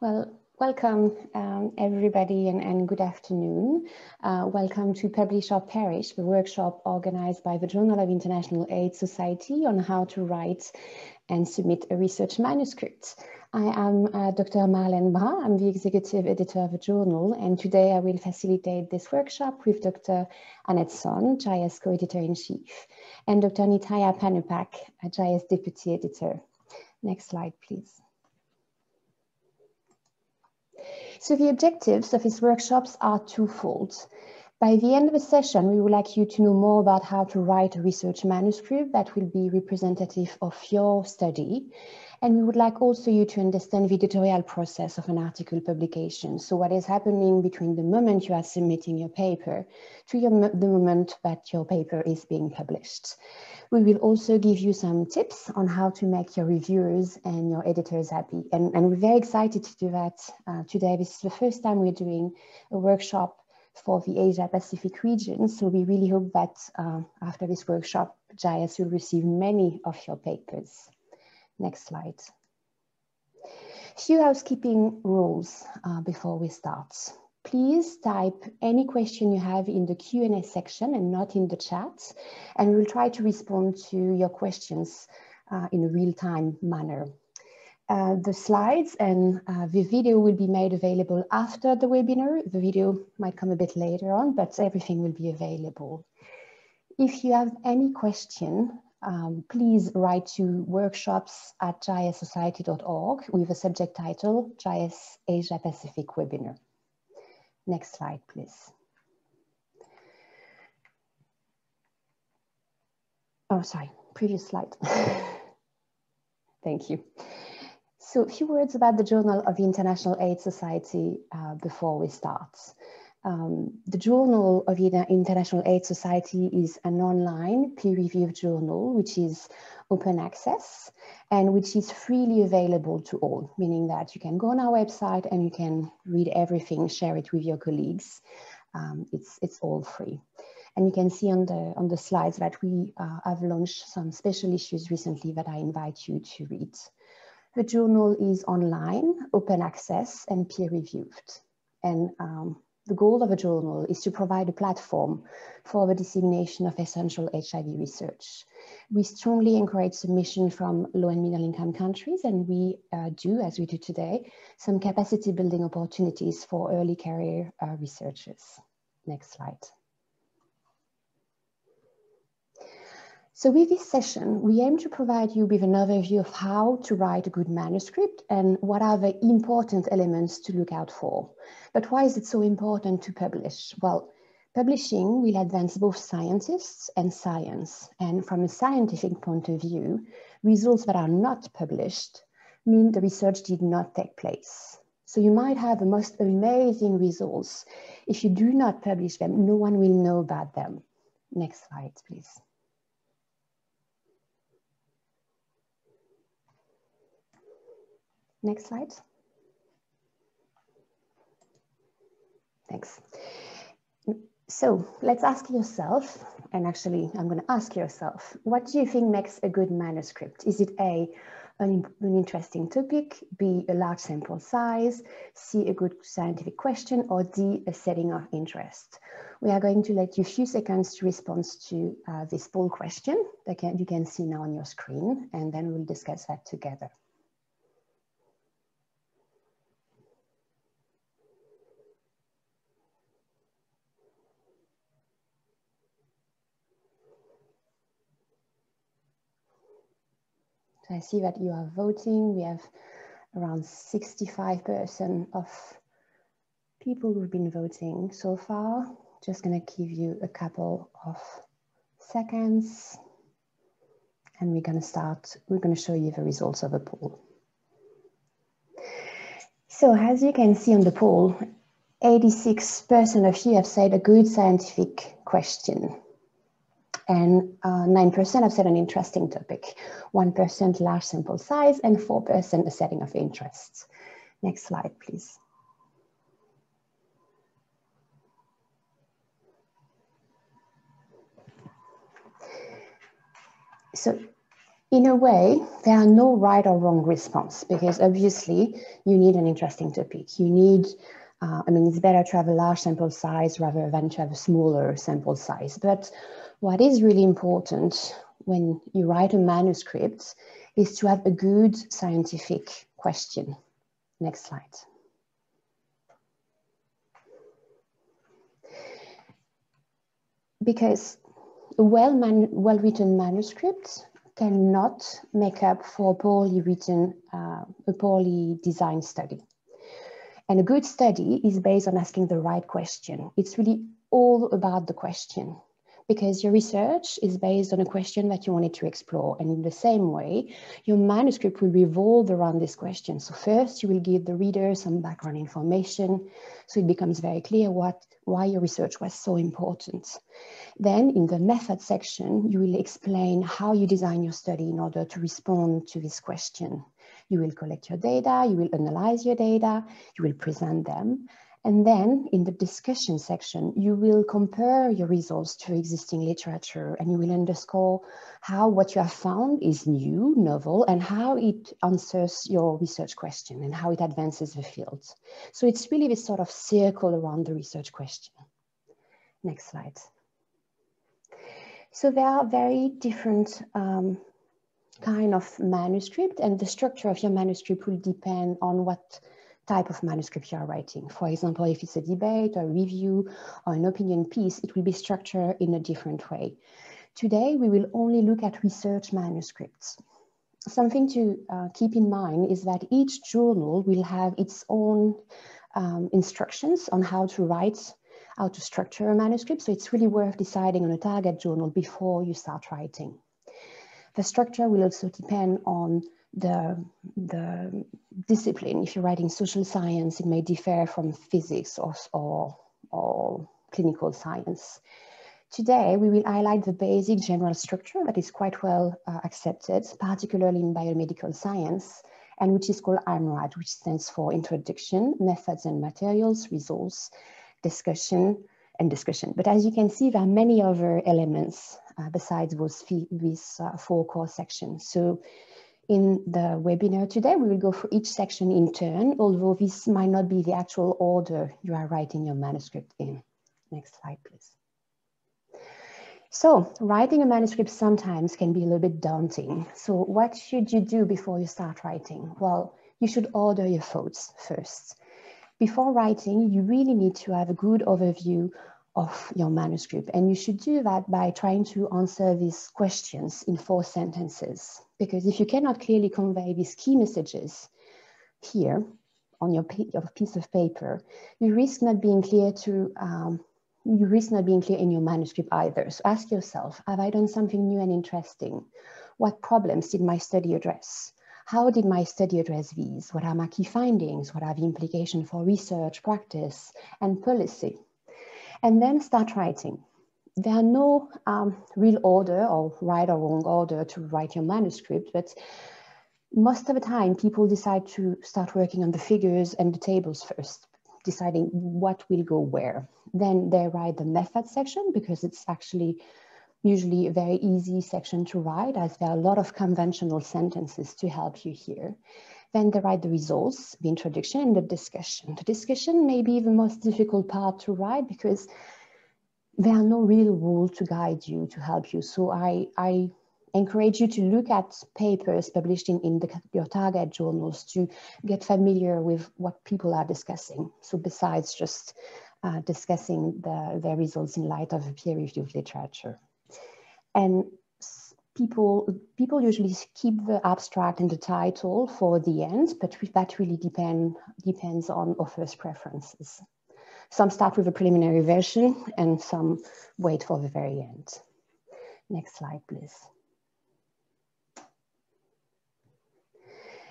Well, welcome um, everybody and, and, good afternoon. Uh, welcome to Publish or Perish, the workshop organized by the Journal of International AIDS Society on how to write and submit a research manuscript. I am uh, Dr. Marlène Bras, I'm the executive editor of the journal, and today I will facilitate this workshop with Dr. Annette Sohn, JIAS co-editor-in-chief, and Dr. Nittaya Phanuphak, JIAS deputy editor. Next slide, please. So the objectives of these workshops are twofold. By the end of the session, we would like you to know more about how to write a research manuscript that will be representative of your study. And we would like also you to understand the editorial process of an article publication. So what is happening between the moment you are submitting your paper to your, the moment that your paper is being published. We will also give you some tips on how to make your reviewers and your editors happy. And, and we're very excited to do that uh, today. This is the first time we're doing a workshop for the Asia Pacific region. So we really hope that uh, after this workshop, JIAS will receive many of your papers. Next slide. Few housekeeping rules uh, before we start please type any question you have in the Q&A section and not in the chat, and we'll try to respond to your questions uh, in a real-time manner. Uh, the slides and uh, the video will be made available after the webinar. The video might come a bit later on, but everything will be available. If you have any question, um, please write to workshops at jiasociety.org with a subject title, JIAS Asia Pacific Webinar. Next slide, please. Oh, sorry, previous slide. Thank you. So a few words about the Journal of the International AIDS Society uh, before we start. Um, the Journal of the International AIDS Society is an online peer-reviewed journal, which is open access and which is freely available to all, meaning that you can go on our website and you can read everything, share it with your colleagues. Um, it's, it's all free. And you can see on the, on the slides that we uh, have launched some special issues recently that I invite you to read. The journal is online, open access, and peer-reviewed. And um, the goal of a journal is to provide a platform for the dissemination of essential HIV research. We strongly encourage submission from low and middle income countries, and we uh, do, as we do today, some capacity building opportunities for early career uh, researchers. Next slide. So with this session, we aim to provide you with an overview of how to write a good manuscript and what are the important elements to look out for. But why is it so important to publish? Well, publishing will advance both scientists and science. And from a scientific point of view, results that are not published mean the research did not take place. So you might have the most amazing results. If you do not publish them, no one will know about them. Next slide, please. Next slide. Thanks. So let's ask yourself, and actually I'm going to ask yourself, what do you think makes a good manuscript? Is it A, an, an, interesting topic, B, a large sample size, C, a good scientific question, or D, a setting of interest? We are going to let you a few seconds to respond to uh, this poll question that can, you can see now on your screen, and then we'll discuss that together. I see that you are voting. We have around 65% of people who've been voting so far. Just gonna give you a couple of seconds and we're gonna start, we're gonna show you the results of the poll. So as you can see on the poll, 86% of you have said a good scientific question and 9% uh, have said an interesting topic, 1% large sample size, and 4% a setting of interest. Next slide, please. So in a way, there are no right or wrong response because obviously you need an interesting topic. You need, uh, I mean, it's better to have a large sample size rather than to have a smaller sample size. But what is really important when you write a manuscript is to have a good scientific question. Next slide. Because a well-written well manuscript cannot make up for poorly written, uh, a poorly designed study. And a good study is based on asking the right question. It's really all about the question because your research is based on a question that you wanted to explore. And in the same way, your manuscript will revolve around this question. So first, you will give the reader some background information, so it becomes very clear what why your research was so important. Then in the method section, you will explain how you design your study in order to respond to this question. You will collect your data, you will analyze your data, you will present them, and then in the discussion section, you will compare your results to existing literature and you will underscore how what you have found is new, novel, and how it answers your research question and how it advances the field. So it's really this sort of circle around the research question. Next slide. So there are very different um, kind of manuscript and the structure of your manuscript will depend on what type of manuscript you are writing. For example, if it's a debate or a review or an opinion piece, it will be structured in a different way. Today, we will only look at research manuscripts. Something to uh, keep in mind is that each journal will have its own um, instructions on how to write, how to structure a manuscript. So it's really worth deciding on a target journal before you start writing. The structure will also depend on the, the discipline. If you're writing social science, it may differ from physics or, or, or clinical science. Today, we will highlight the basic general structure that is quite well uh, accepted, particularly in biomedical science, and which is called IMRAD, which stands for Introduction, Methods and Materials, Results, Discussion, and Discussion. But as you can see, there are many other elements uh, besides those these uh, four core sections. So in the webinar today, we will go through each section in turn, although this might not be the actual order you are writing your manuscript in. Next slide, please. So writing a manuscript sometimes can be a little bit daunting. So what should you do before you start writing? Well, you should order your thoughts first. Before writing, you really need to have a good overview of your manuscript. And you should do that by trying to answer these questions in four sentences. Because if you cannot clearly convey these key messages here on your, your piece of paper, you risk not being clear to um, you risk not being clear in your manuscript either. So ask yourself, have I done something new and interesting? What problems did my study address? How did my study address these? What are my key findings? What are the implications for research, practice, and policy? And then start writing. There are no um, real order or right or wrong order to write your manuscript, but most of the time people decide to start working on the figures and the tables first, deciding what will go where. Then they write the method section because it's actually usually a very easy section to write as there are a lot of conventional sentences to help you here. Then they write the results, the introduction and the discussion. The discussion may be the most difficult part to write because there are no real rules to guide you, to help you. So I, I encourage you to look at papers published in, in the, your target journals to get familiar with what people are discussing. So besides just uh, discussing the, their results in light of a peer-reviewed literature. And people people usually keep the abstract and the title for the end, but that really depend depends on author's preferences. Some start with a preliminary version and some wait for the very end. Next slide, please.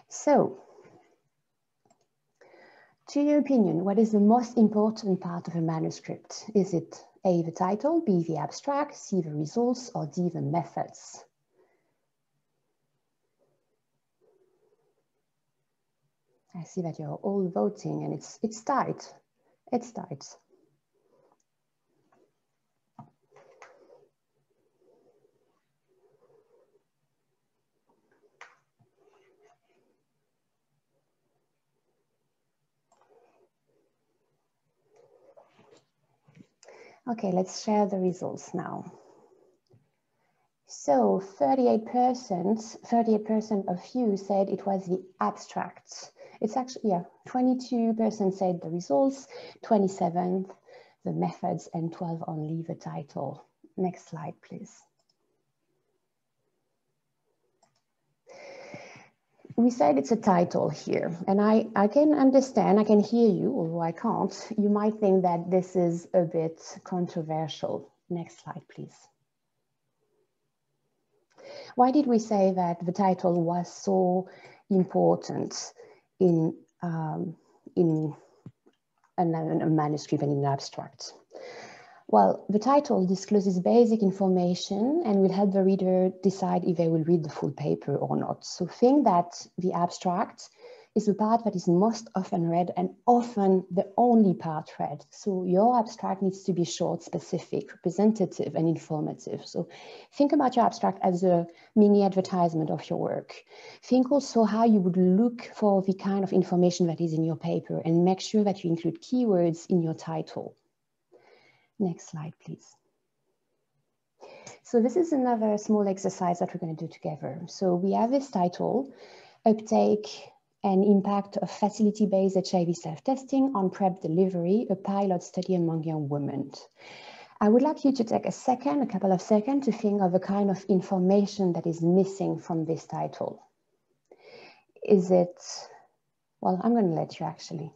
So, to your opinion, what is the most important part of a manuscript? Is it A, the title, B, the abstract, C, the results, or D, the methods? I see that you're all voting and it's, it's tight. It's tight. Okay, let's share the results now. So 38%, 38% of you said it was the abstract it's actually, yeah, 22% said the results, 27 the methods, and 12 only the title. Next slide, please. we said it's a title here, and I, I can understand, I can hear you, although I can't. You might think that this is a bit controversial. Next slide, please. Why did we say that the title was so important in, um, in a, a manuscript and in an abstract? Well, the title discloses basic information and will help the reader decide if they will read the full paper or not. So think that the abstract is the part that is most often read and often the only part read. So your abstract needs to be short, specific, representative, and informative. So think about your abstract as a mini advertisement of your work. Think also how you would look for the kind of information that is in your paper and make sure that you include keywords in your title. Next slide, please. So this is another small exercise that we're going to do together. So we have this title, Uptake and Impact of Facility-Based HIV Self-Testing on PrEP Delivery, a pilot study among young women. I would like you to take a second, a couple of seconds to think of a kind of information that is missing from this title. Is it, well, I'm going to let you actually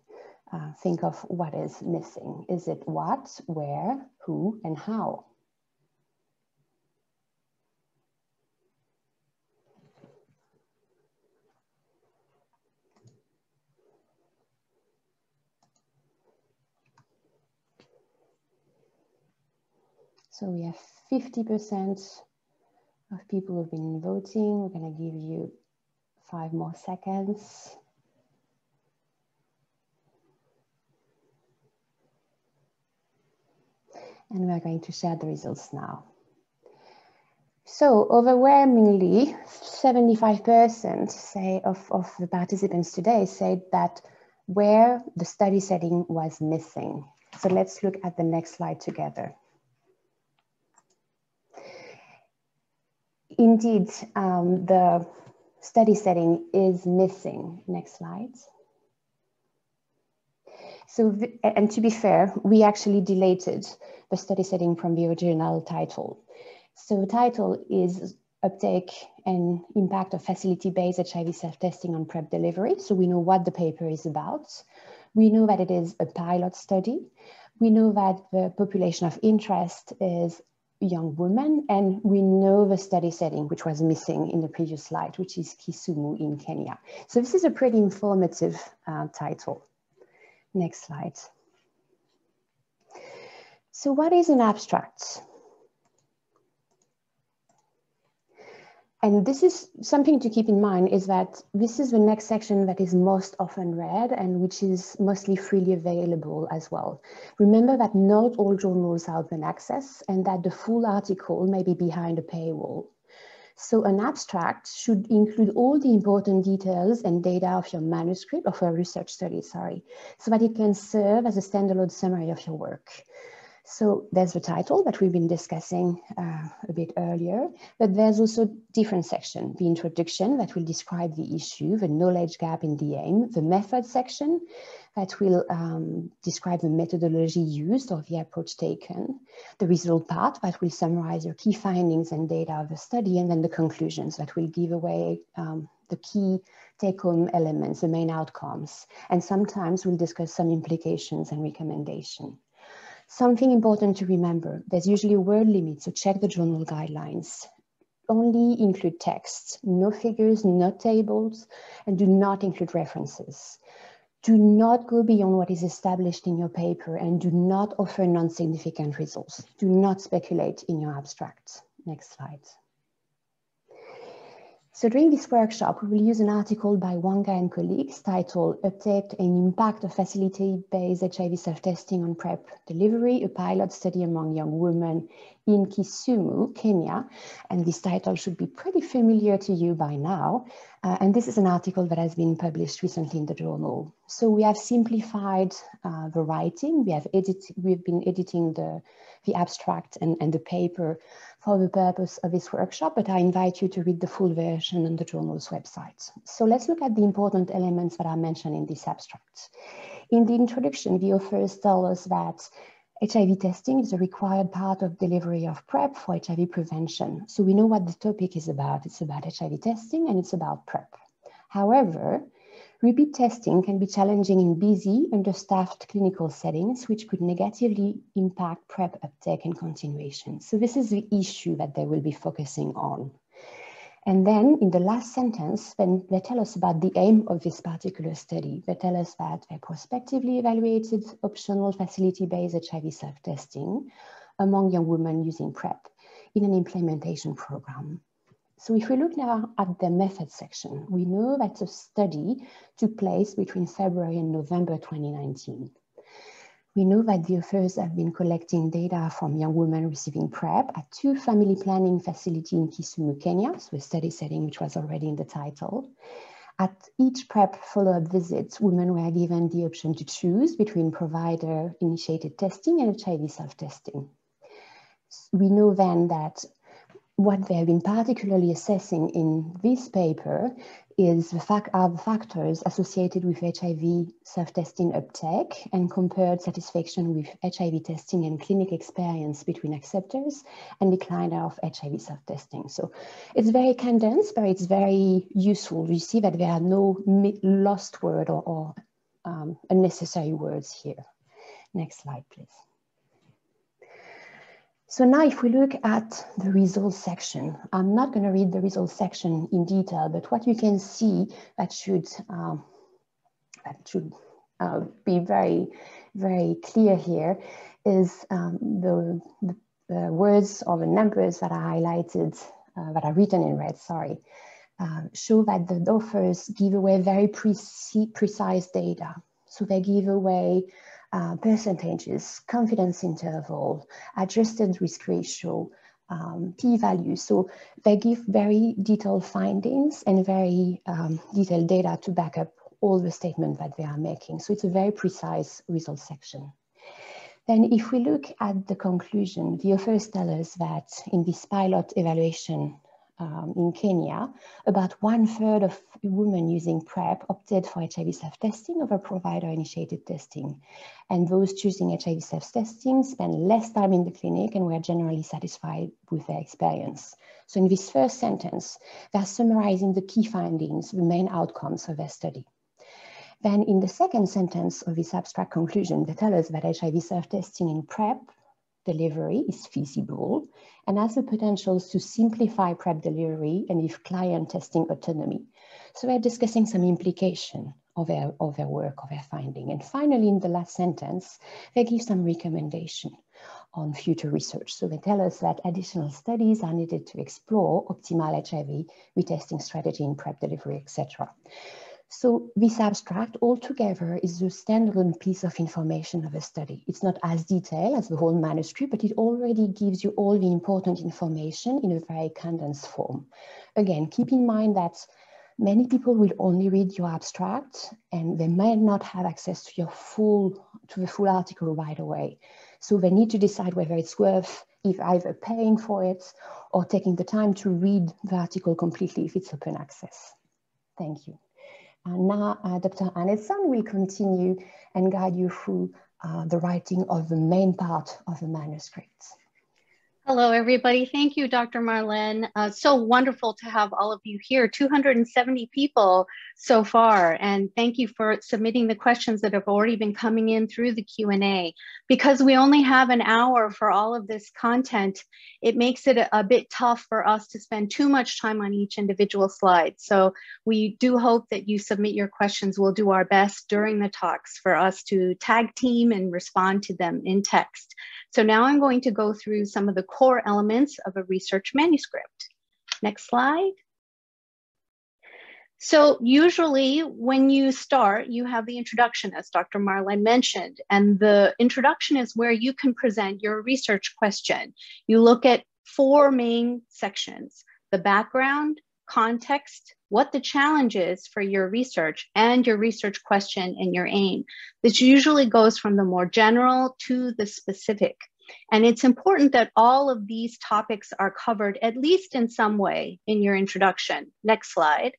uh, think of what is missing. Is it what, where, who, and how? So we have 50% of people who've been voting. We're going to give you five more seconds. and we're going to share the results now. So overwhelmingly, 75% say of, of the participants today said that where the study setting was missing. So let's look at the next slide together. Indeed, um, the study setting is missing. Next slide. So, and to be fair, we actually deleted the study setting from the original title. So title is uptake and impact of facility-based HIV self-testing on PrEP delivery. So we know what the paper is about. We know that it is a pilot study. We know that the population of interest is young women, and we know the study setting, which was missing in the previous slide, which is Kisumu in Kenya. So this is a pretty informative uh, title. Next slide. So what is an abstract? And this is something to keep in mind is that this is the next section that is most often read and which is mostly freely available as well. Remember that not all journals are open access and that the full article may be behind a paywall. So an abstract should include all the important details and data of your manuscript, of a research study, sorry, so that it can serve as a standalone summary of your work. So there's the title that we've been discussing uh, a bit earlier, but there's also different section, the introduction that will describe the issue, the knowledge gap in the aim, the method section that will um, describe the methodology used or the approach taken, the result part that will summarize your key findings and data of the study, and then the conclusions that will give away um, the key take-home elements, the main outcomes, and sometimes we'll discuss some implications and recommendation. Something important to remember, there's usually a word limit, so check the journal guidelines. Only include text, no figures, no tables, and do not include references. Do not go beyond what is established in your paper and do not offer non-significant results. Do not speculate in your abstract. Next slide. So during this workshop, we will use an article by Wanga and colleagues titled Uptake and Impact of Facility-Based HIV Self-Testing on PrEP Delivery, a pilot study among young women in Kisumu, Kenya. And this title should be pretty familiar to you by now. Uh, and this is an article that has been published recently in the journal. So we have simplified uh, the writing. We have edited, we've been editing the, the abstract and, and the paper for the purpose of this workshop, but I invite you to read the full version on the journal's website. So let's look at the important elements that are mentioned in this abstract. In the introduction, the authors tell us that HIV testing is a required part of delivery of PrEP for HIV prevention. So we know what the topic is about. It's about HIV testing and it's about PrEP. However, repeat testing can be challenging in busy, understaffed clinical settings, which could negatively impact PrEP uptake and continuation. So this is the issue that they will be focusing on. And then in the last sentence, when they tell us about the aim of this particular study, they tell us that they prospectively evaluated optional facility-based HIV self-testing among young women using PrEP in an implementation program. So if we look now at the method section, we know that the study took place between February and November 2019. We know that the authors have been collecting data from young women receiving PrEP at two family planning facilities in Kisumu, Kenya, so a study setting which was already in the title. At each PrEP follow-up visit, women were given the option to choose between provider-initiated testing and HIV self-testing. We know then that what they have been particularly assessing in this paper is the fact are the factors associated with HIV self-testing uptake and compared satisfaction with HIV testing and clinic experience between acceptors and decliner of HIV self-testing. So it's very condensed, but it's very useful. You see that there are no lost word or, or um, unnecessary words here. Next slide, please. So now if we look at the results section, I'm not going to read the results section in detail, but what you can see that should, um, that should uh, be very, very clear here is um, the, the, the, words or the numbers that are highlighted, uh, that are written in red, sorry, uh, show that the authors give away very precise data. So they give away uh, percentages, confidence interval, adjusted risk ratio, um, p-value. So they give very detailed findings and very um, detailed data to back up all the statements that they are making. So it's a very precise result section. Then if we look at the conclusion, the authors tell us that in this pilot evaluation um, in Kenya, about one third of women using PrEP opted for HIV self-testing over provider-initiated testing. And those choosing HIV self-testing spend less time in the clinic and were generally satisfied with their experience. So in this first sentence, they're summarizing the key findings, the main outcomes of their study. Then in the second sentence of this abstract conclusion, they tell us that HIV self-testing in PrEP delivery is feasible and has the potential to simplify PrEP delivery and give client testing autonomy. So we're discussing some implication of their, of their work, of their finding. And finally, in the last sentence, they give some recommendation on future research. So they tell us that additional studies are needed to explore optimal HIV retesting strategy in PrEP delivery, etc. So this abstract altogether is the standalone piece of information of a study. It's not as detailed as the whole manuscript, but it already gives you all the important information in a very condensed form. Again, keep in mind that many people will only read your abstract and they may not have access to your full, to the full article right away. So they need to decide whether it's worth if either paying for it or taking the time to read the article completely if it's open access. Thank you. And now uh, Dr. Annette Sohn will continue and guide you through uh, the writing of the main part of the manuscript. Hello, everybody. Thank you, Dr. Marlene. Uh, so wonderful to have all of you here, 270 people so far. And thank you for submitting the questions that have already been coming in through the Q&A. Because we only have an hour for all of this content, it makes it a, a bit tough for us to spend too much time on each individual slide. So we do hope that you submit your questions. We'll do our best during the talks for us to tag team and respond to them in text. So now I'm going to go through some of the core elements of a research manuscript. Next slide. So usually when you start, you have the introduction, as Dr. Marlene mentioned, and the introduction is where you can present your research question. You look at four main sections, the background, context, what the challenge is for your research and your research question and your aim. This usually goes from the more general to the specific. And it's important that all of these topics are covered at least in some way in your introduction. Next slide.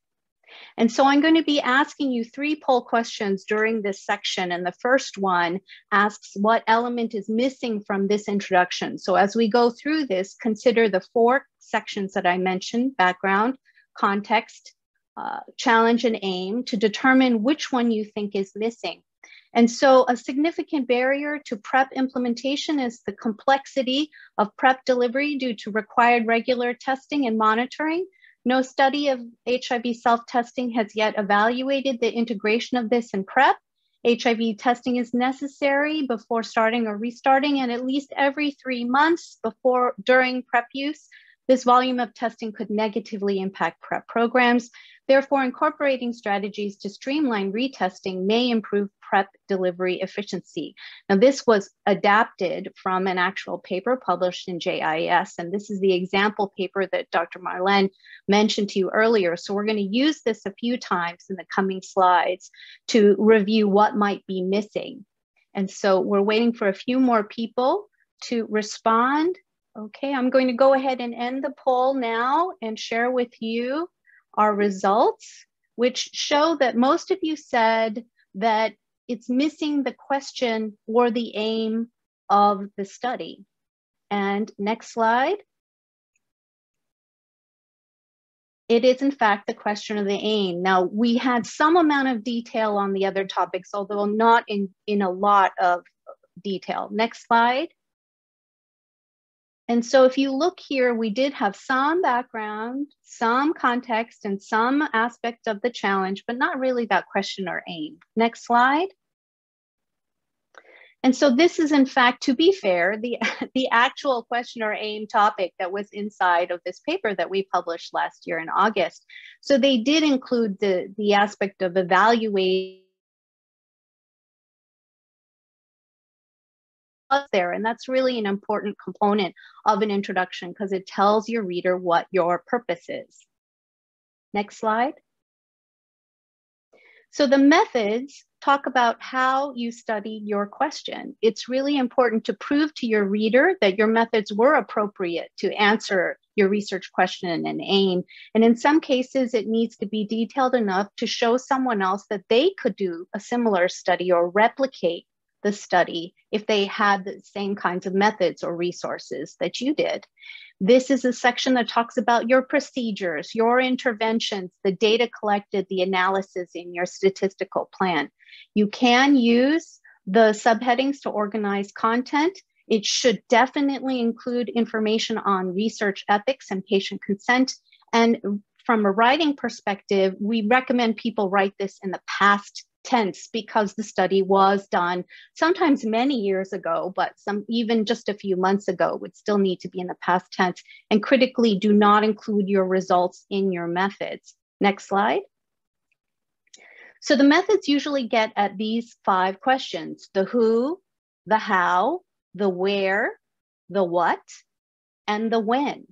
And so I'm going to be asking you three poll questions during this section. And the first one asks what element is missing from this introduction. So as we go through this, consider the four sections that I mentioned, background, context, uh, challenge and aim to determine which one you think is missing. And so a significant barrier to PrEP implementation is the complexity of PrEP delivery due to required regular testing and monitoring, no study of HIV self-testing has yet evaluated the integration of this in PrEP. HIV testing is necessary before starting or restarting and at least every three months before during PrEP use. This volume of testing could negatively impact PrEP programs. Therefore, incorporating strategies to streamline retesting may improve PrEP delivery efficiency. Now, this was adapted from an actual paper published in JIAS, and this is the example paper that Dr. Marlene mentioned to you earlier. So we're going to use this a few times in the coming slides to review what might be missing. And so we're waiting for a few more people to respond. Okay, I'm going to go ahead and end the poll now and share with you our results, which show that most of you said that it's missing the question or the aim of the study. And next slide. It is in fact the question of the aim. Now we had some amount of detail on the other topics, although not in, in a lot of detail. Next slide. And so if you look here, we did have some background, some context, and some aspect of the challenge, but not really that question or aim. Next slide. And so this is in fact, to be fair, the, the actual question or aim topic that was inside of this paper that we published last year in August. So they did include the, the aspect of evaluating there. And that's really an important component of an introduction because it tells your reader what your purpose is. Next slide. So the methods talk about how you studied your question. It's really important to prove to your reader that your methods were appropriate to answer your research question and aim. And in some cases, it needs to be detailed enough to show someone else that they could do a similar study or replicate the study if they had the same kinds of methods or resources that you did. This is a section that talks about your procedures, your interventions, the data collected, the analysis in your statistical plan. You can use the subheadings to organize content. It should definitely include information on research ethics and patient consent. And from a writing perspective, we recommend people write this in the past tense because the study was done sometimes many years ago, but some even just a few months ago would still need to be in the past tense. And critically, do not include your results in your methods. Next slide. So the methods usually get at these five questions, the who, the how, the where, the what, and the when.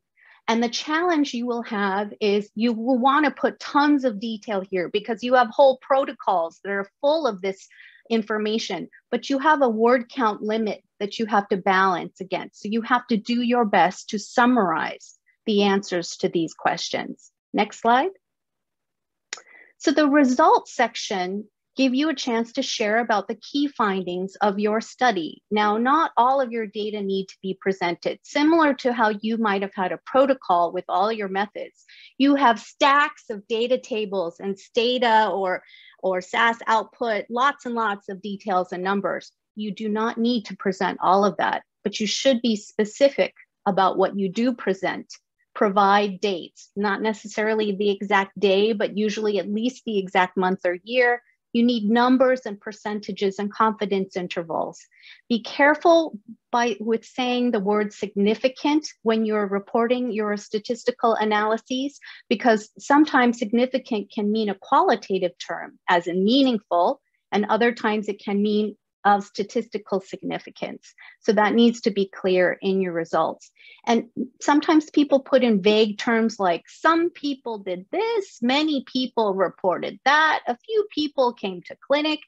And the challenge you will have is you will want to put tons of detail here because you have whole protocols that are full of this information, but you have a word count limit that you have to balance against. So you have to do your best to summarize the answers to these questions. Next slide. So the results section give you a chance to share about the key findings of your study. Now, not all of your data need to be presented. Similar to how you might have had a protocol with all your methods, you have stacks of data tables and stata or, or SAS output, lots and lots of details and numbers. You do not need to present all of that, but you should be specific about what you do present provide dates, not necessarily the exact day, but usually at least the exact month or year, You need numbers and percentages and confidence intervals. Be careful by with saying the word significant when you're reporting your statistical analyses, because sometimes significant can mean a qualitative term, as in meaningful, and other times it can mean of statistical significance. So that needs to be clear in your results. And sometimes people put in vague terms like some people did this, many people reported that, a few people came to clinic.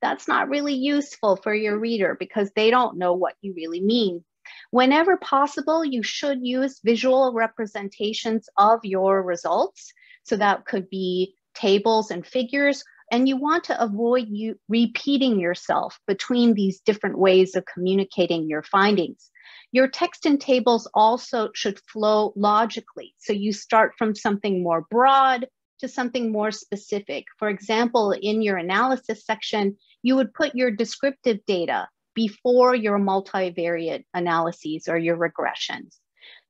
That's not really useful for your reader because they don't know what you really mean. Whenever possible, you should use visual representations of your results. So that could be tables and figures and you want to avoid you repeating yourself between these different ways of communicating your findings. Your text and tables also should flow logically. So you start from something more broad to something more specific. For example, in your analysis section, you would put your descriptive data before your multivariate analyses or your regressions.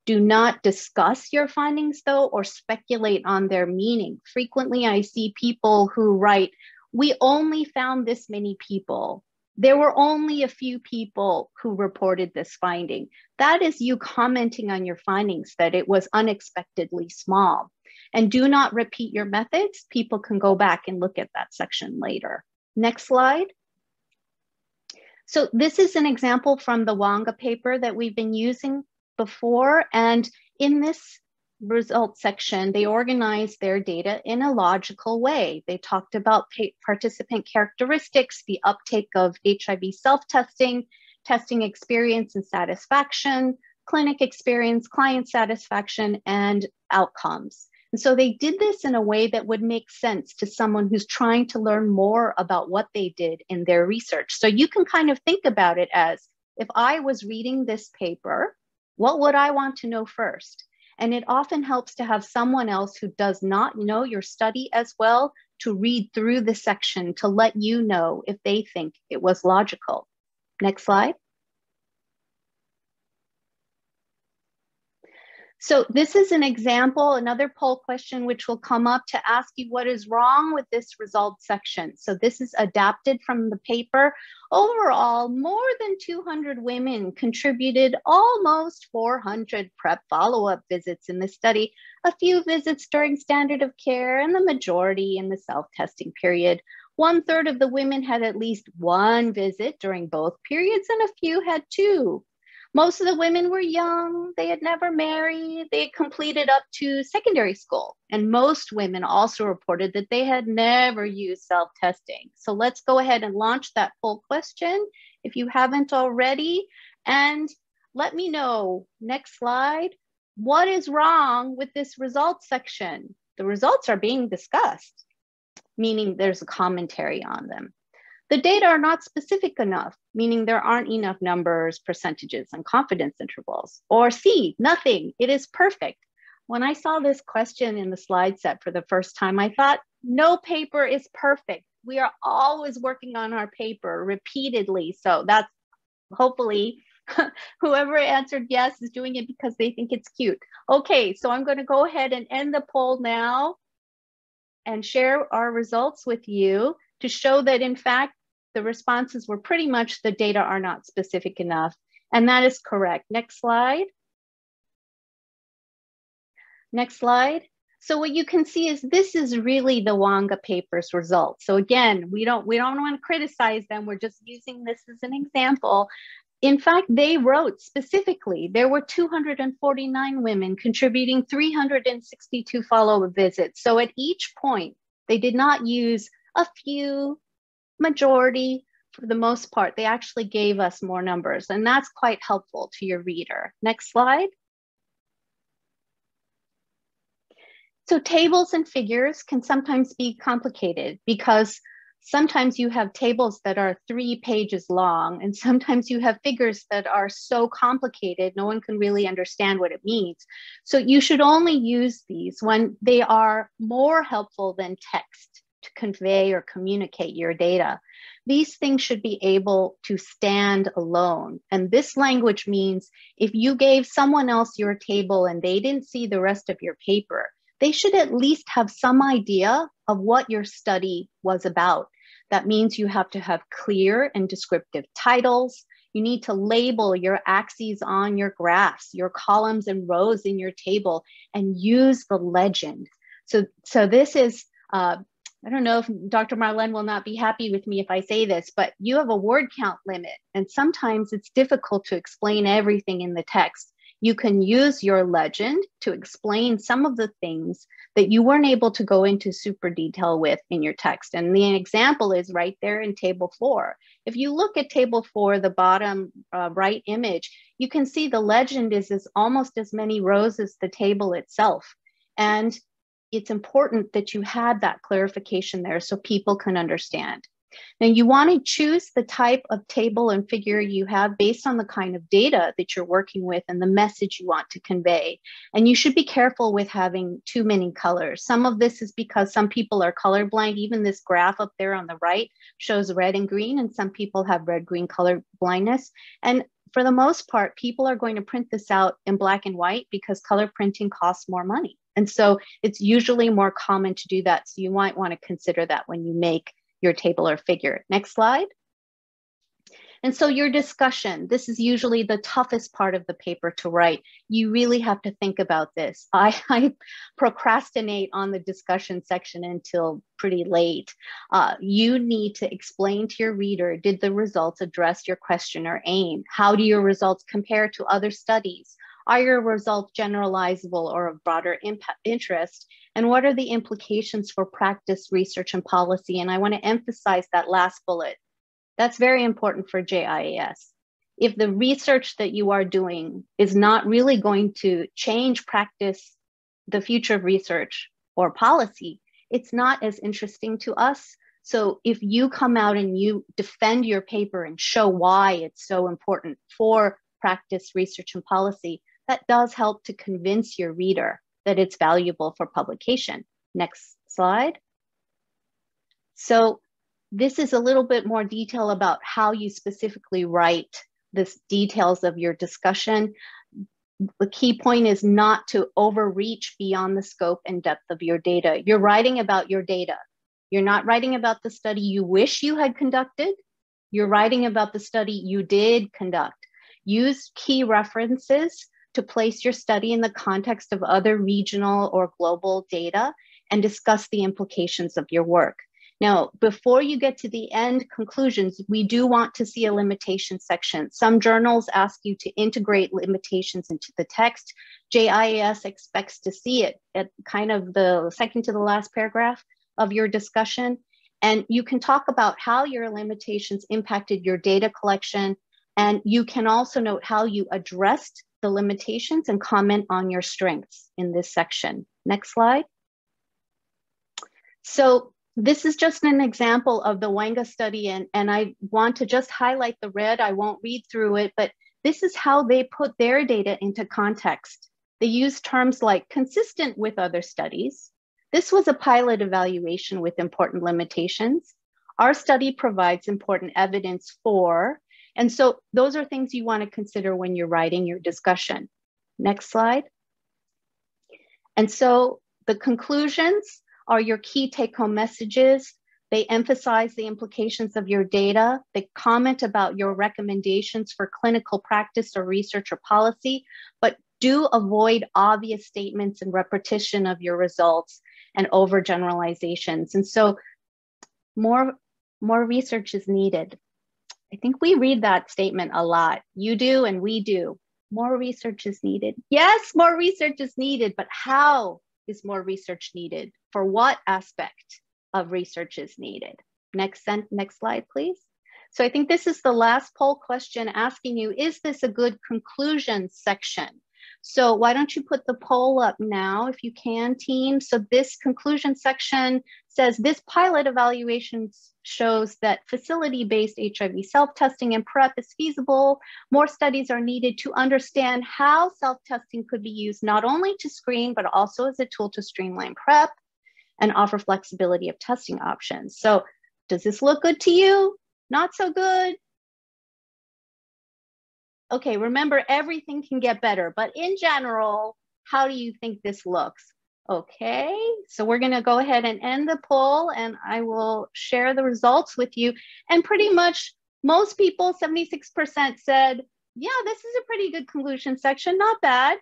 Do not discuss your findings though or speculate on their meaning. Frequently, I see people who write, We only found this many people. There were only a few people who reported this finding. That is you commenting on your findings that it was unexpectedly small. And do not repeat your methods. People can go back and look at that section later. Next slide. So this is an example from the Wanga paper that we've been using before. And in this result section, they organized their data in a logical way. They talked about participant characteristics, the uptake of HIV self-testing, testing experience and satisfaction, clinic experience, client satisfaction, and outcomes. And so they did this in a way that would make sense to someone who's trying to learn more about what they did in their research. So you can kind of think about it as if I was reading this paper what would I want to know first? And it often helps to have someone else who does not know your study as well to read through the section to let you know if they think it was logical. Next slide. So this is an example, another poll question which will come up to ask you what is wrong with this result section. So this is adapted from the paper. Overall, more than 200 women contributed almost 400 PrEP follow-up visits in the study, a few visits during standard of care and the majority in the self-testing period. One third of the women had at least one visit during both periods and a few had two. Most of the women were young, they had never married, they had completed up to secondary school. And most women also reported that they had never used self testing. So let's go ahead and launch that poll question if you haven't already. And let me know, next slide, what is wrong with this results section? The results are being discussed, meaning there's a commentary on them. The data are not specific enough, meaning there aren't enough numbers, percentages, and confidence intervals. Or C, nothing, it is perfect. When I saw this question in the slide set for the first time, I thought, no paper is perfect. We are always working on our paper repeatedly. So that's hopefully whoever answered yes is doing it because they think it's cute. Okay, so I'm gonna go ahead and end the poll now and share our results with you to show that in fact the responses were pretty much the data are not specific enough. And that is correct. Next slide. Next slide. So what you can see is this is really the Wanga paper's results. So again, we don't we don't want to criticize them. We're just using this as an example. In fact, they wrote specifically there were 249 women contributing 362 follow-up visits. So at each point, they did not use a few, majority, for the most part, they actually gave us more numbers, and that's quite helpful to your reader. Next slide. So tables and figures can sometimes be complicated because sometimes you have tables that are three pages long, and sometimes you have figures that are so complicated, no one can really understand what it means. So you should only use these when they are more helpful than text to convey or communicate your data. These things should be able to stand alone. And this language means if you gave someone else your table and they didn't see the rest of your paper, they should at least have some idea of what your study was about. That means you have to have clear and descriptive titles. You need to label your axes on your graphs, your columns and rows in your table, and use the legend. So, so this is, uh, I don't know if Dr. Marlene will not be happy with me if I say this, but you have a word count limit, and sometimes it's difficult to explain everything in the text you can use your legend to explain some of the things that you weren't able to go into super detail with in your text. And the example is right there in table four. If you look at table four, the bottom uh, right image, you can see the legend is, is almost as many rows as the table itself. And it's important that you had that clarification there so people can understand. Now you want to choose the type of table and figure you have based on the kind of data that you're working with and the message you want to convey. And you should be careful with having too many colors. Some of this is because some people are colorblind. Even this graph up there on the right shows red and green, and some people have red-green color blindness. And for the most part, people are going to print this out in black and white because color printing costs more money. And so it's usually more common to do that. So you might want to consider that when you make your table or figure. Next slide. And so your discussion, this is usually the toughest part of the paper to write. You really have to think about this. I, I procrastinate on the discussion section until pretty late. Uh, you need to explain to your reader, did the results address your question or aim? How do your results compare to other studies? Are your results generalizable or of broader interest? And what are the implications for practice, research, and policy? And I want to emphasize that last bullet. That's very important for JIAS. If the research that you are doing is not really going to change practice, the future of research or policy, it's not as interesting to us. So if you come out and you defend your paper and show why it's so important for practice, research, and policy, that does help to convince your reader that it's valuable for publication. Next slide. So this is a little bit more detail about how you specifically write this details of your discussion. The key point is not to overreach beyond the scope and depth of your data. You're writing about your data. You're not writing about the study you wish you had conducted. You're writing about the study you did conduct. Use key references to place your study in the context of other regional or global data and discuss the implications of your work. Now, before you get to the end conclusions, we do want to see a limitation section. Some journals ask you to integrate limitations into the text. JIAS expects to see it at kind of the second to the last paragraph of your discussion. And you can talk about how your limitations impacted your data collection. And you can also note how you addressed the limitations and comment on your strengths in this section. Next slide. So this is just an example of the Wanga study and, and I want to just highlight the red. I won't read through it, but this is how they put their data into context. They use terms like consistent with other studies. This was a pilot evaluation with important limitations. Our study provides important evidence for and so those are things you want to consider when you're writing your discussion. Next slide. And so the conclusions are your key take home messages. They emphasize the implications of your data. They comment about your recommendations for clinical practice or research or policy, but do avoid obvious statements and repetition of your results and overgeneralizations. And so more, more research is needed. I think we read that statement a lot. You do, and we do. More research is needed. Yes, more research is needed, but how is more research needed? For what aspect of research is needed? Next, next slide, please. So I think this is the last poll question asking you, is this a good conclusion section? So why don't you put the poll up now if you can, team? So this conclusion section says this pilot evaluation shows that facility-based HIV self-testing and PrEP is feasible. More studies are needed to understand how self-testing could be used not only to screen, but also as a tool to streamline PrEP and offer flexibility of testing options. So does this look good to you? Not so good? Okay, remember everything can get better, but in general, how do you think this looks? Okay, so we're gonna go ahead and end the poll and I will share the results with you. And pretty much most people, 76% said, yeah, this is a pretty good conclusion section, not bad.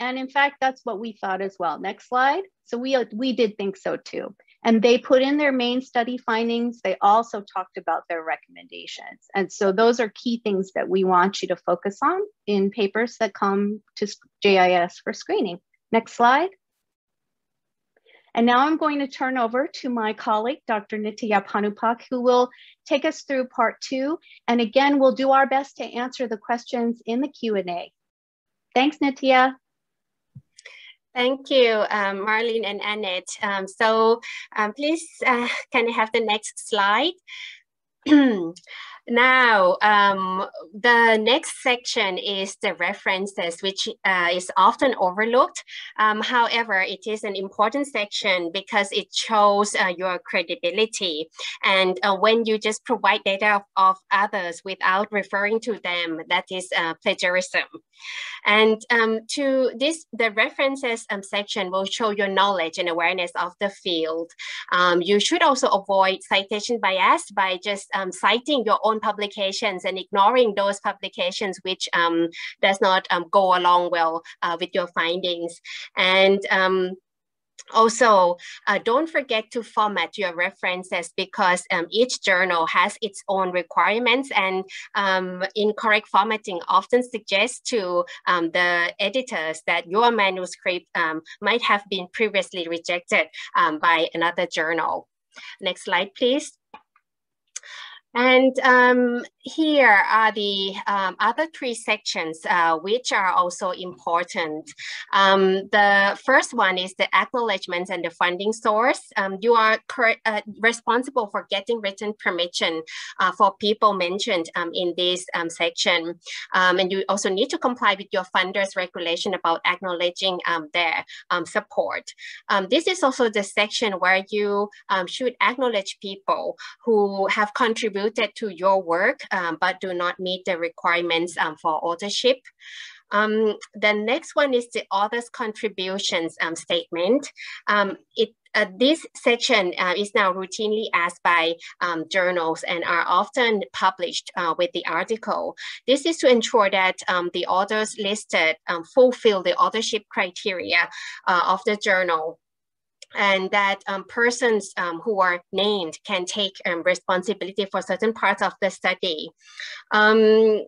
And in fact, that's what we thought as well. Next slide. So we, uh, we did think so too. And they put in their main study findings. They also talked about their recommendations. And so those are key things that we want you to focus on in papers that come to JIAS for screening. Next slide. And now I'm going to turn over to my colleague, Dr. Nittaya Phanuphak, who will take us through part two. And again, we'll do our best to answer the questions in the Q&A. Thanks, Nitya. Thank you, um, Marlène and Annette. Um, so um, please, uh, can I have the next slide? Now, um, the next section is the references, which uh, is often overlooked. Um, however, it is an important section because it shows uh, your credibility. And uh, when you just provide data of, of, others without referring to them, that is uh, plagiarism. And um, to this, the references um, section will show your knowledge and awareness of the field. Um, you should also avoid citation bias by just um, citing your own publications and ignoring those publications which um, does not um, go along well uh, with your findings. And um, also, uh, don't forget to format your references because um, each journal has its own requirements and um, incorrect formatting often suggests to um, the editors that your manuscript um, might have been previously rejected um, by another journal. Next slide, please. And um, here are the um, other three sections, uh, which are also important. Um, the first one is the acknowledgements and the funding source. Um, you are uh, responsible for getting written permission uh, for people mentioned um, in this um, section. and you also need to comply with your funders regulation about acknowledging their support. this is also the section where you should acknowledge people who have contributed contributed to your work, um, but do not meet the requirements um, for authorship. Um, the next one is the author's contributions um, statement. Um, it uh, this section uh, is now routinely asked by um, journals and are often published uh, with the article. This is to ensure that um, the authors listed um, fulfill the authorship criteria uh, of the journal and that um, persons um, who are named can take um, responsibility for certain parts of the study. Um,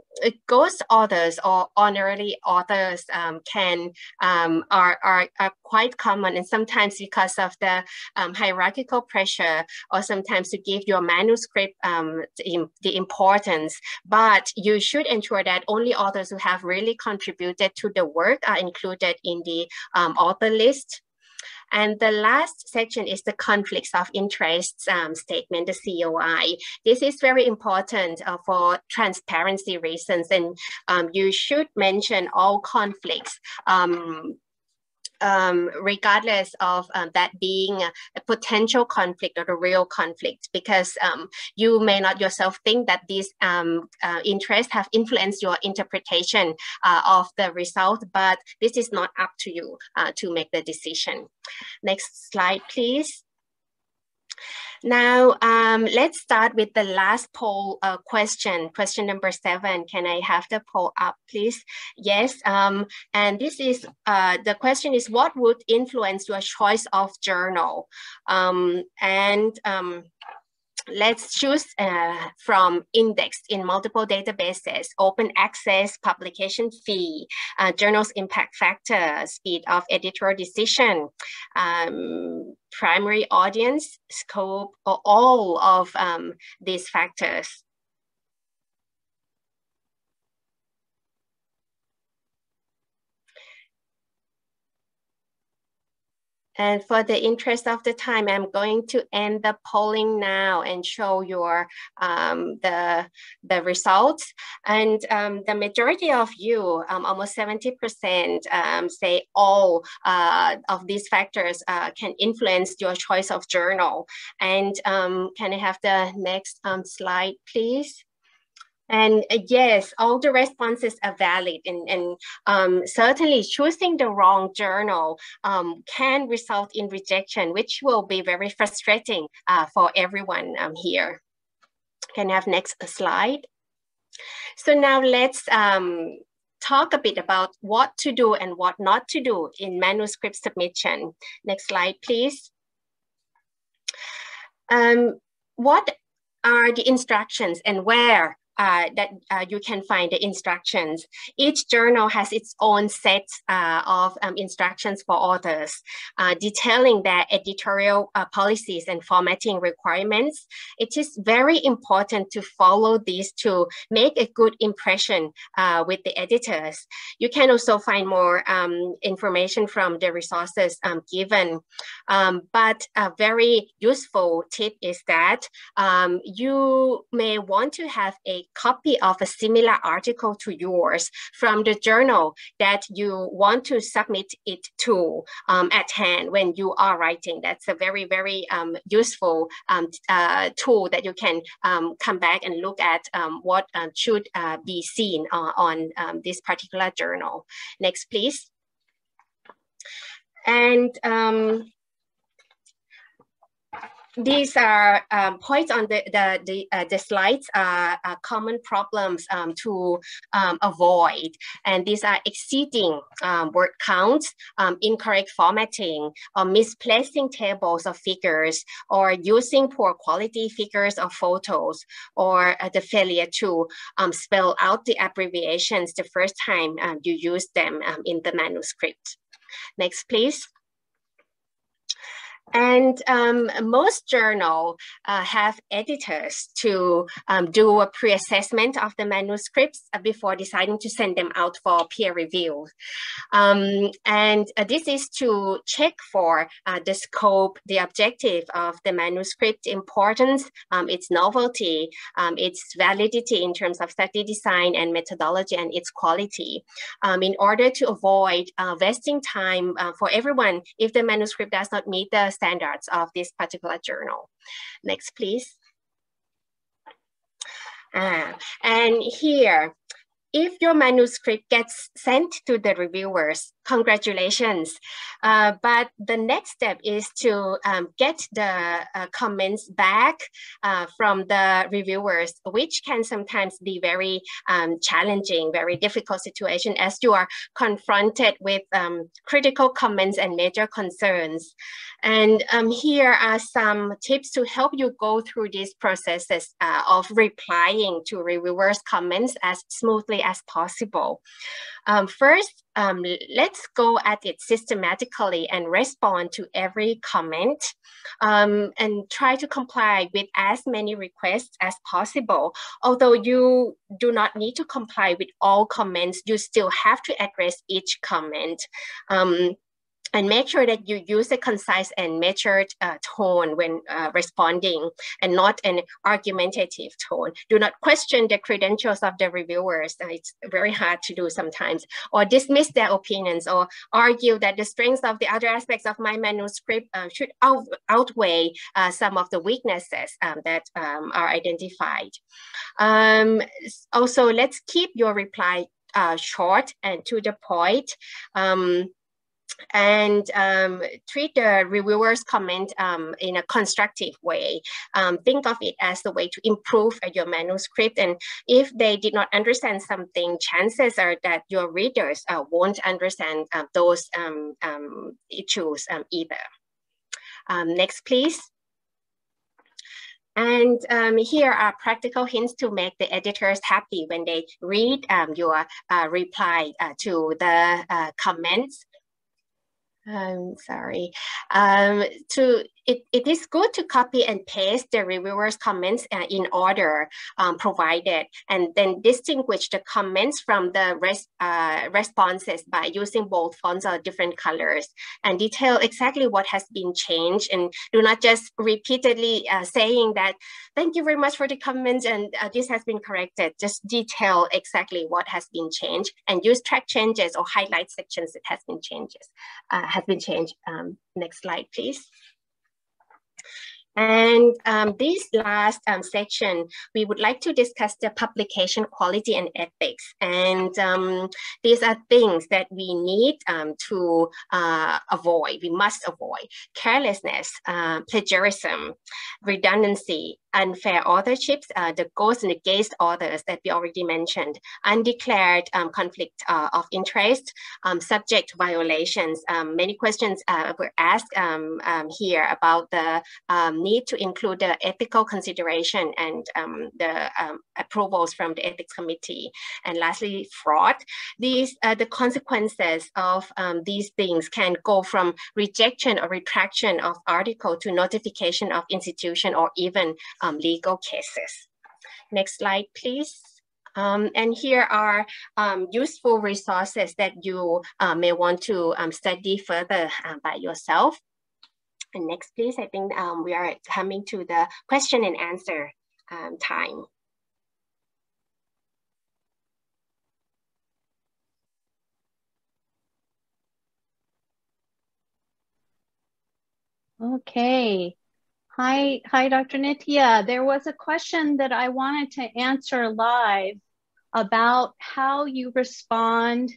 ghost authors or honorary authors um, can um, are, are, are, quite common and sometimes because of the hierarchical pressure or sometimes to give your manuscript the importance. But you should ensure that only authors who have really contributed to the work are included in the author list. And the last section is the conflicts of interests um, statement, the COI. This is very important uh, for transparency reasons, and um, you should mention all conflicts um, um, regardless of um, that being a potential conflict or a real conflict, because um, you may not yourself think that these um, uh, interests have influenced your interpretation uh, of the result, but this is not up to you uh, to make the decision. Next slide, please. Now, um, let's start with the last poll uh, question, question number seven. Can I have the poll up, please? Yes, um, and this is, uh, the question is, what would influence your choice of journal? Um, and um, let's choose uh, from indexed in multiple databases, open access, publication fee, uh, journals impact factor, speed of editorial decision, um, primary audience, scope, or all of um, these factors. And for the interest of the time, I'm going to end the polling now and show your um, the, the results. And um, the majority of you, um, almost 70%, um, say all uh, of these factors uh, can influence your choice of journal. And um, can I have the next um, slide, please? And uh, yes, all the responses are valid. And, and um, certainly choosing the wrong journal um, can result in rejection, which will be very frustrating uh, for everyone um, here. Can I have next slide? So now let's um, talk a bit about what to do and what not to do in manuscript submission. Next slide, please. Um, what are the instructions and where uh, that uh, you can find the instructions. Each journal has its own set uh, of um, instructions for authors, uh, detailing their editorial uh, policies and formatting requirements. It is very important to follow these to make a good impression uh, with the editors. You can also find more um, information from the resources um, given. Um, but a very useful tip is that um, you may want to have a copy of a similar article to yours from the journal that you want to submit it to um, at hand when you are writing. That's a very, very um, useful um, uh, tool that you can um, come back and look at um, what should uh, be seen uh, on this particular journal. Next, please. And these are um, points on the the the, uh, the slides are, are, common problems um, to um, avoid, and these are exceeding um, word counts, um, incorrect formatting, or misplacing tables of figures, or using poor quality figures or photos, or uh, the failure to um, spell out the abbreviations the first time you use them in the manuscript. Next, please. And um, most journal uh, have editors to um, do a pre-assessment of the manuscripts uh, before deciding to send them out for peer review. Um, and uh, this is to check for uh, the scope, the objective of the manuscript importance, um, its novelty, um, its validity in terms of study design and methodology and its quality um, in order to avoid uh, wasting time uh, for everyone if the manuscript does not meet the standards of this particular journal. Next, please. Uh, and here, if your manuscript gets sent to the reviewers, congratulations. Uh, but the next step is to um, get the uh, comments back uh, from the reviewers, which can sometimes be very um, challenging, very difficult situation as you are confronted with um, critical comments and major concerns. And um, here are some tips to help you go through these processes uh, of replying to reviewers' comments as smoothly as possible. Um, first, um, let's go at it systematically and respond to every comment um, and try to comply with as many requests as possible. Although you do not need to comply with all comments, you still have to address each comment. And make sure that you use a concise and measured uh, tone when uh, responding and not an argumentative tone. Do not question the credentials of the reviewers. Uh, it's very hard to do sometimes, or dismiss their opinions or argue that the strengths of the other aspects of my manuscript uh, should out outweigh uh, some of the weaknesses um, that um, are identified. Um, also, let's keep your reply uh, short and to the point. Um, and um, treat the reviewer's comment um, in a constructive way. Um, think of it as the way to improve your manuscript. And if they did not understand something, chances are that your readers uh, won't understand uh, those um, um, issues either. next, please. And um, here are practical hints to make the editors happy when they read um, your uh, reply uh, to the uh, comments. I'm sorry. Um, to it, it is good to copy and paste the reviewers' comments uh, in order um, provided, and then distinguish the comments from the res, uh, responses by using bold fonts or different colors, and detail exactly what has been changed, and do not just repeatedly uh, saying that, thank you very much for the comments, and uh, this has been corrected. Just detail exactly what has been changed, and use track changes or highlight sections that has been changes, uh, has been changed. Um, next slide, please. And um, this last um, section, we would like to discuss the publication quality and ethics. And um, these are things that we need um, to uh, avoid, we must avoid. Carelessness, uh, plagiarism, redundancy, unfair authorships, uh, the ghost and gaze authors that we already mentioned, undeclared um, conflict uh, of interest, um, subject violations. Um, many questions uh, were asked um, um, here about the um, need to include the ethical consideration and the approvals from the ethics committee. And lastly, fraud. These uh, the consequences of these things can go from rejection or retraction of article to notification of institution or even um, legal cases. Next slide, please. Um, and here are um, useful resources that you uh, may want to um, study further uh, by yourself. And next, please, I think um, we are coming to the question and answer um, time. Okay, Hi, hi, Dr. Nittaya. There was a question that I wanted to answer live about how you respond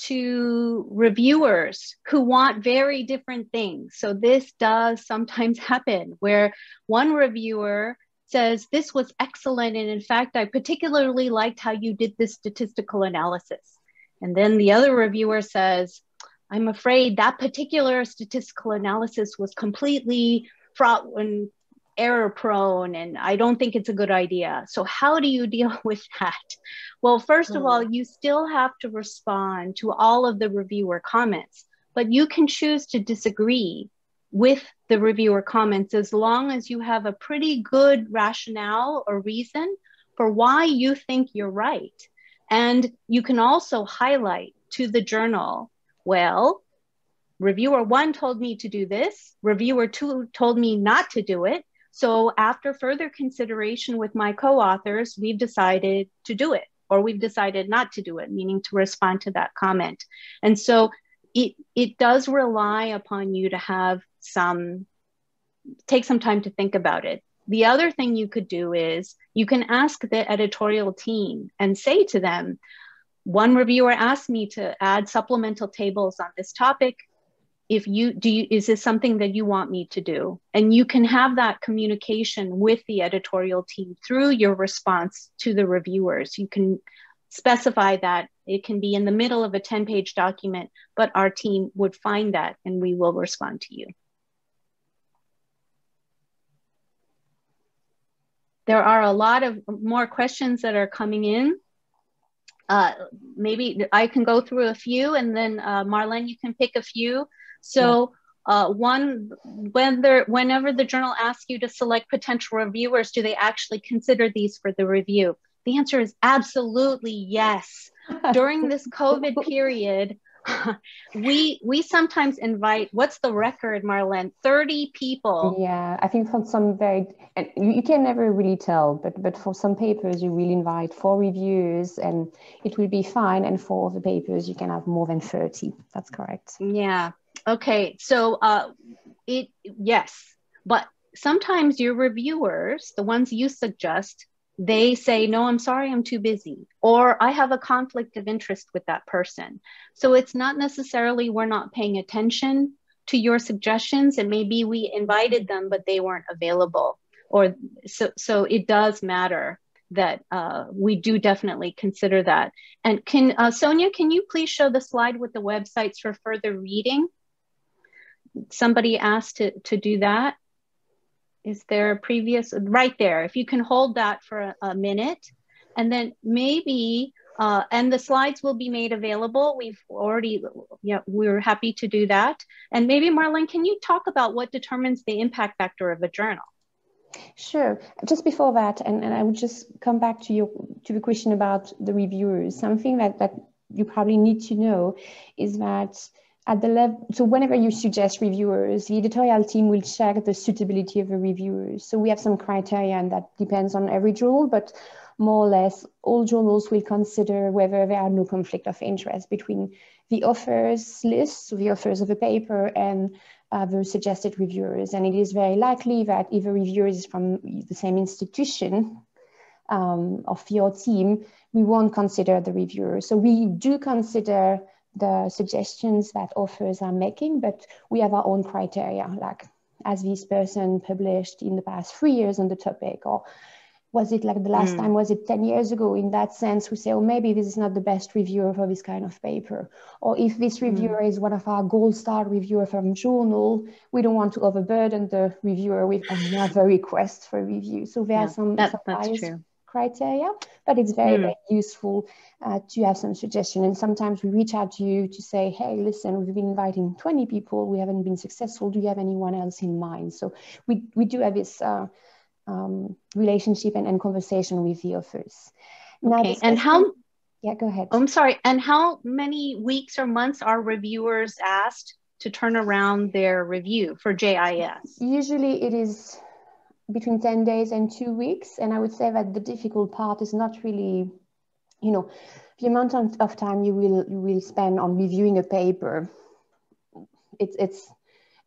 to reviewers who want very different things. So this does sometimes happen where one reviewer says, this was excellent. And in fact, I particularly liked how you did this statistical analysis. And then the other reviewer says, I'm afraid that particular statistical analysis was completely fraught and error prone and I don't think it's a good idea. So how do you deal with that? Well, first of all, hmm. you still have to respond to all of the reviewer comments, but you can choose to disagree with the reviewer comments as long as you have a pretty good rationale or reason for why you think you're right. And you can also highlight to the journal, well, reviewer one told me to do this, reviewer two told me not to do it. So after further consideration with my co-authors, we've decided to do it or we've decided not to do it, meaning to respond to that comment. And so it, it does rely upon you to have some, take some time to think about it. The other thing you could do is you can ask the editorial team and say to them, one reviewer asked me to add supplemental tables on this topic if you do you, is this something that you want me to do? And you can have that communication with the editorial team through your response to the reviewers. You can specify that it can be in the middle of a 10 page document but our team would find that and we will respond to you. There are a lot of more questions that are coming in. Uh, maybe I can go through a few and then uh, Marlène, you can pick a few. So uh, one, whether, whenever the journal asks you to select potential reviewers, do they actually consider these for the review? The answer is absolutely yes. During this COVID period, we we sometimes invite what's the record marlene? 30 people. Yeah i think for some very and you can never really tell but but for some papers you will invite four reviews and it will be fine. And for the papers you can have more than 30 that's correct. Yeah Okay, so uh, it yes, but sometimes your reviewers, the ones you suggest, they say, no, I'm sorry, I'm too busy, or I have a conflict of interest with that person. So it's not necessarily we're not paying attention to your suggestions, and maybe we invited them, but they weren't available. Or so, so it does matter that uh, we do definitely consider that. And can uh, Sonia, can you please show the slide with the websites for further reading? Somebody asked to, to do that. Is there a previous, right there, if you can hold that for a, a minute and then maybe, uh, and the slides will be made available. We've already, yeah, we're happy to do that. And maybe Marlène, can you talk about what determines the impact factor of a journal? Sure. Just before that, and, and I would just come back to your to the question about the reviewers. Something that that you probably need to know is that at the level, so whenever you suggest reviewers, the editorial team will check the suitability of the reviewers. So we have some criteria and that depends on every journal, but more or less all journals will consider whether there are no conflict of interest between the authors list, so the authors of a paper and uh, the suggested reviewers. And it is very likely that if a reviewer is from the same institution um, of your team, we won't consider the reviewer. So we do consider the suggestions that authors are making, but we have our own criteria, like has this person published in the past three years on the topic, or was it like the last mm. time, was it 10 years ago? In that sense, we say, oh, maybe this is not the best reviewer for this kind of paper. Or if this mm. reviewer mm. is one of our gold star reviewer from journal, we don't want to overburden the reviewer with another request for review. So there yeah, are some, that, some true criteria, but it's very, mm. very useful uh, to have some suggestion. And sometimes we reach out to you to say, hey, listen, we've been inviting 20 people, we haven't been successful. Do you have anyone else in mind? So we, we do have this uh, um, relationship and, and conversation with the authors. Now, okay. and how? Yeah, go ahead. I'm sorry. And how many weeks or months are reviewers asked to turn around their review for JIAS? Usually it is between 10 days and two weeks. And I would say that the difficult part is not really, you know, the amount of time you will you will spend on reviewing a paper. It's it's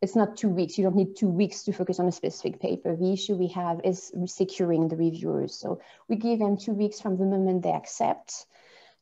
it's not two weeks. You don't need two weeks to focus on a specific paper. The issue we have is securing the reviewers. So we give them two weeks from the moment they accept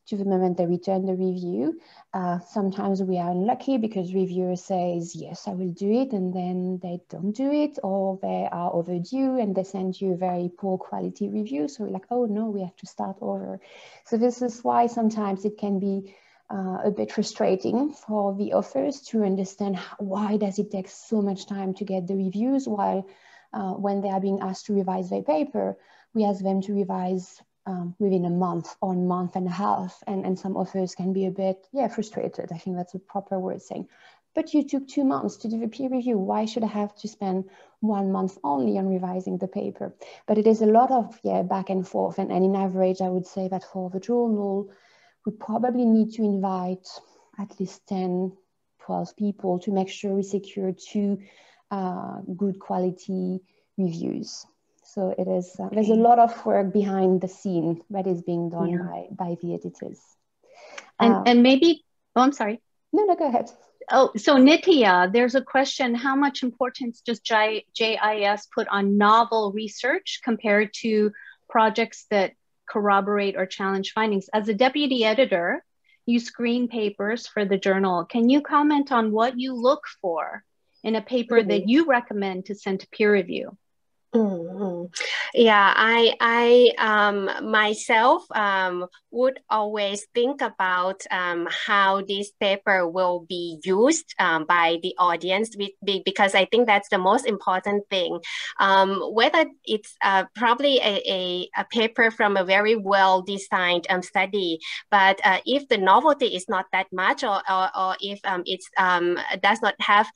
to the moment they return the review. Uh, sometimes we are unlucky because reviewer says, yes, I will do it, and then they don't do it, or they are overdue and they send you a very poor quality review. So we're like, oh no, we have to start over. So this is why sometimes it can be uh, a bit frustrating for the authors to understand how, why does it take so much time to get the reviews while uh, when they are being asked to revise their paper, we ask them to revise um, within a month or month and a half. And, and some authors can be a bit, yeah, frustrated. I think that's a proper word saying. But you took two months to do the peer review. Why should I have to spend one month only on revising the paper? But it is a lot of yeah back and forth. And, and in average, I would say that for the journal, we probably need to invite at least 10, 12 people to make sure we secure two uh, good quality reviews. So it is, uh, there's a lot of work behind the scene that is being done yeah. by, by the editors. And, uh, and maybe, oh, I'm sorry. No, no, go ahead. Oh, so Nittaya, there's a question, how much importance does J JIAS put on novel research compared to projects that corroborate or challenge findings? As a deputy editor, you screen papers for the journal. Can you comment on what you look for in a paper mm -hmm. that you recommend to send to peer review? Mm-hmm. Yeah, I I um, myself um, would always think about um, how this paper will be used um, by the audience because I think that's the most important thing. Um, whether it's uh, probably a, a, a, paper from a very well designed um, study, but uh, if the novelty is not that much or, or, or if it does not have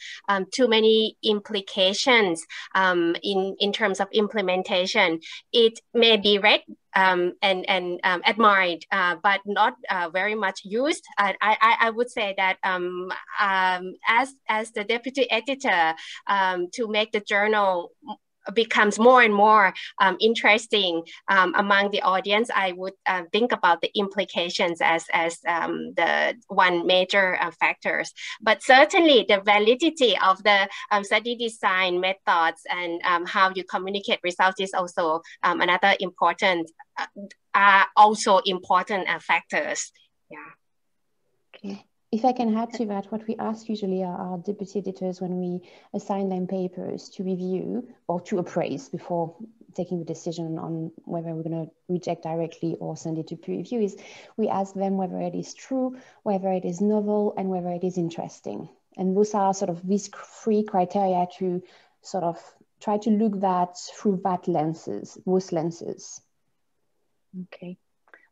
too many implications in in terms terms of implementation, it may be read um, and, and um, admired, uh, but not uh, very much used. I, I, I would say that um, um as, as the deputy editor, um, to make the journal becomes more and more um, interesting um, among the audience, I would uh, think about the implications as, as um, the one major uh, factors. But certainly the validity of the um, study design methods and um, how you communicate results is also um, another important, uh, are also important uh, factors. Yeah. Okay. If I can add to that, what we ask usually are our deputy editors when we assign them papers to review or to appraise before taking the decision on whether we're going to reject directly or send it to peer review is we ask them whether it is true, whether it is novel, and whether it is interesting. And those are sort of these three criteria to sort of try to look that through that lenses, those lenses. Okay.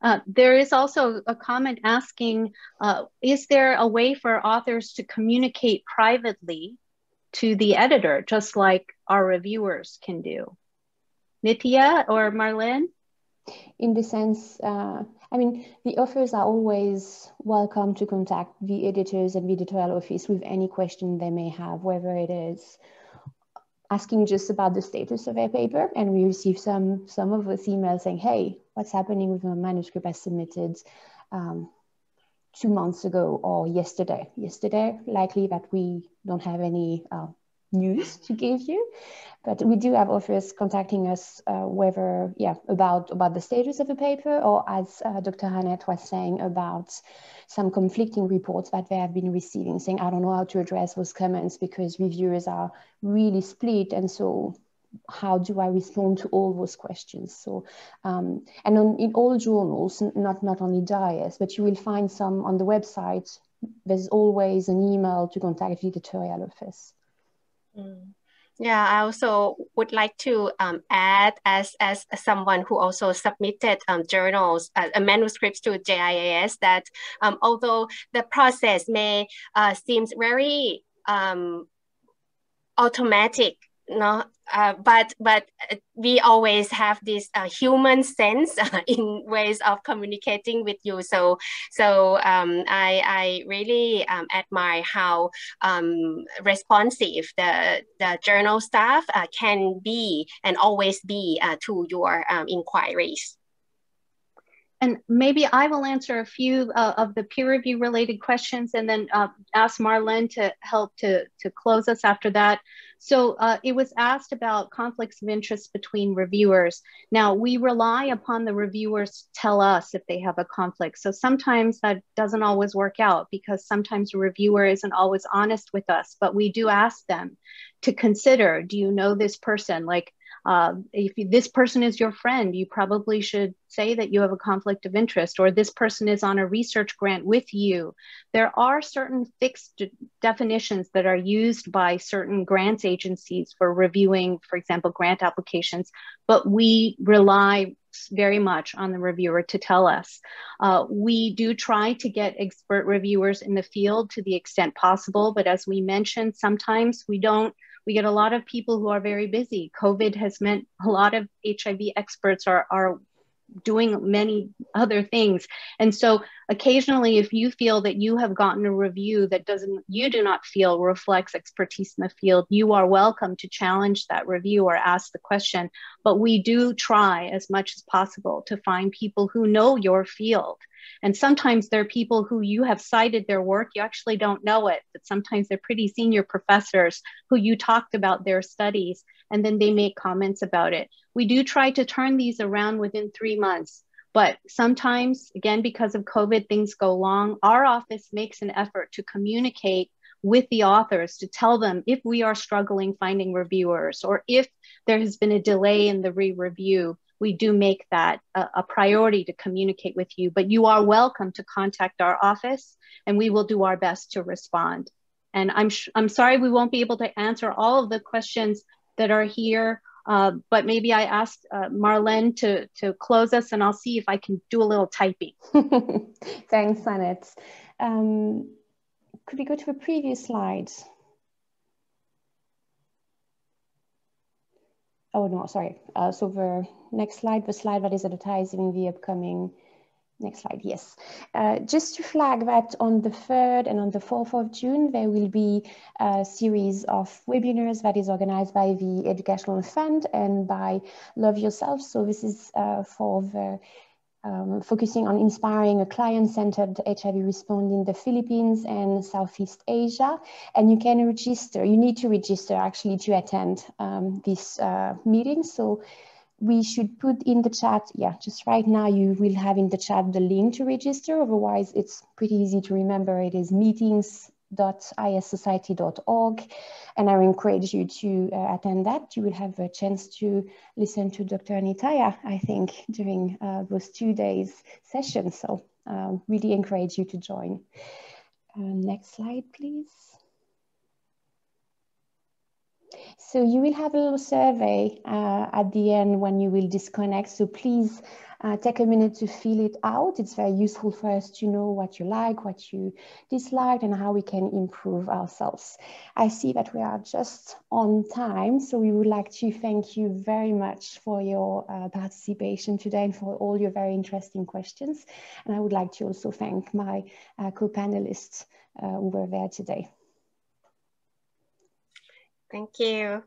Uh, there is also a comment asking, uh, is there a way for authors to communicate privately to the editor, just like our reviewers can do? Nittaya or Marlène? In the sense, uh, I mean, the authors are always welcome to contact the editors and the editorial office with any question they may have, whether it is asking just about the status of their paper. And we receive some, some of those emails saying, hey, what's happening with my manuscript I submitted um, two months ago or yesterday. Yesterday, likely that we don't have any uh, news to give you. But we do have authors contacting us uh, whether, yeah, about, about the status of the paper or as uh, Dr. Annette was saying about some conflicting reports that they have been receiving saying, I don't know how to address those comments because reviewers are really split. And so how do I respond to all those questions? So, um, and on, in all journals, not, not only JIAS, but you will find some on the website. There's always an email to contact the editorial office. Yeah, I also would like to um, add as as someone who also submitted um, journals, uh, manuscripts to JIAS, that um, although the process may uh, seems very um, automatic no uh, but but we always have this uh, human sense uh, in ways of communicating with you. So so um, I, I really um, admire how um, responsive the the journal staff uh, can be and always be uh, to your um, inquiries and maybe I will answer a few uh, of the peer review related questions and then uh, ask Marlène to help to, to close us after that. So uh, it was asked about conflicts of interest between reviewers. Now we rely upon the reviewers tell us if they have a conflict. So sometimes that doesn't always work out because sometimes a reviewer isn't always honest with us, but we do ask them to consider, do you know this person? Like uh, if this person is your friend, you probably should say that you have a conflict of interest, or this person is on a research grant with you. There are certain fixed definitions that are used by certain grants agencies for reviewing, for example, grant applications, but we rely very much on the reviewer to tell us. Uh, we do try to get expert reviewers in the field to the extent possible, but as we mentioned, sometimes we don't we get a lot of people who are very busy. COVID has meant a lot of HIV experts are, are doing many other things. And so occasionally, if you feel that you have gotten a review that doesn't, you do not feel reflects expertise in the field, you are welcome to challenge that review or ask the question. But we do try as much as possible to find people who know your field and sometimes there are people who you have cited their work, you actually don't know it, but sometimes they're pretty senior professors who you talked about their studies and then they make comments about it. We do try to turn these around within three months. But sometimes, again, because of COVID, things go long. Our office makes an effort to communicate with the authors to tell them if we are struggling finding reviewers or if there has been a delay in the re review we do make that a, a, priority to communicate with you. But you are welcome to contact our office and we will do our best to respond. And I'm, I'm sorry we won't be able to answer all of the questions that are here, uh, but maybe I asked uh, Marlène to, to close us and I'll see if I can do a little typing. Thanks, Annette. Um, could we go to the previous slide? oh no, sorry. Uh, so the next slide, the slide that is advertising the upcoming, next slide, yes. Uh, just to flag that on the 3rd and on the 4th of June, there will be a series of webinars that is organized by the Educational Fund and by Love Yourself. So this is uh, for the um, focusing on inspiring a client-centered HIV response in the Philippines and Southeast Asia. And you can register, you need to register actually to attend um, this uh, meeting. So we should put in the chat, yeah, just right now you will have in the chat the link to register. Otherwise, it's pretty easy to remember. It is meetings www.iasociety.org. And I encourage you to uh, attend that. You will have a chance to listen to Dr. Anitaya, I think, during uh, those two days session. So um, really encourage you to join. Uh, next slide, please. So you will have a little survey uh, at the end when you will disconnect. So please uh, take a minute to fill it out. It's very useful for us to know what you like, what you dislike, and how we can improve ourselves. I see that we are just on time, so we would like to thank you very much for your uh, participation today and for all your very interesting questions. And I would like to also thank my uh, co-panelists uh, who were there today. Thank you.